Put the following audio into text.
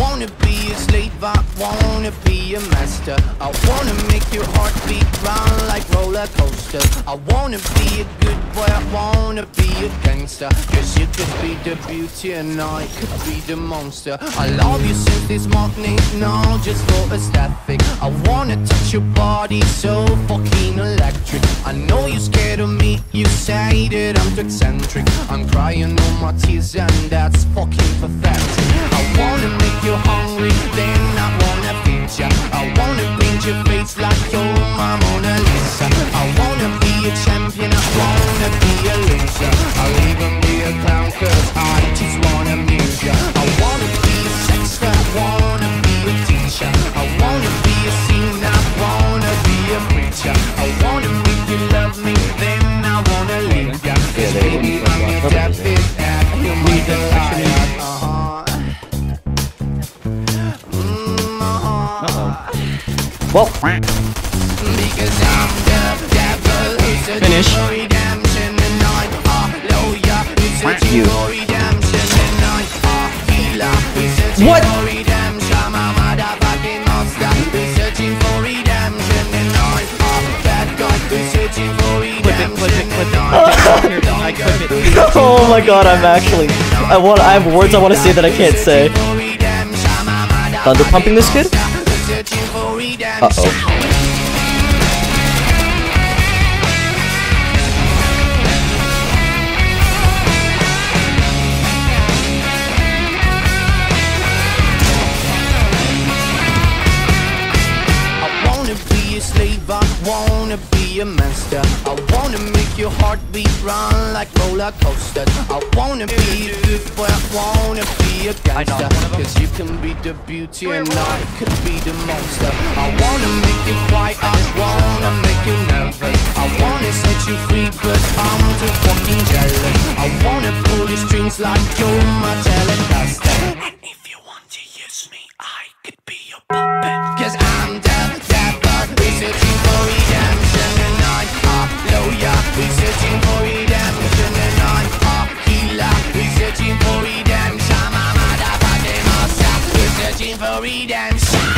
wanna be a slave, I wanna be a master. I wanna make your heartbeat run like roller coaster. I wanna be a good boy, I wanna be a gangster. Cause you could be the beauty and I could be the monster. I love you since this morning, no, just for aesthetic. I wanna touch your body so fucking electric. I know you're of me, you say that I'm too eccentric. I'm crying all my tears and that's fucking pathetic. I wanna make you hungry, then I wanna feed ya. I wanna paint your face like you're my Mona Lisa. I wanna be a champion, I wanna be a loser. Who's searching for redemption clip it, clip it. and I'm I clip it. Oh my god, I'm actually. I want. I have words I want to say that I can't say. Thunder pumping this kid? Uh oh. Slave, I wanna be a master. I wanna make your heartbeat run like roller coasters. I wanna be a good boy, a gangster. Cause you can be the beauty and I could be the monster. I wanna make you quiet, I wanna make you nervous. I wanna set you free, but I'm too fucking jealous. I wanna pull your strings like you're my telecaster. dance.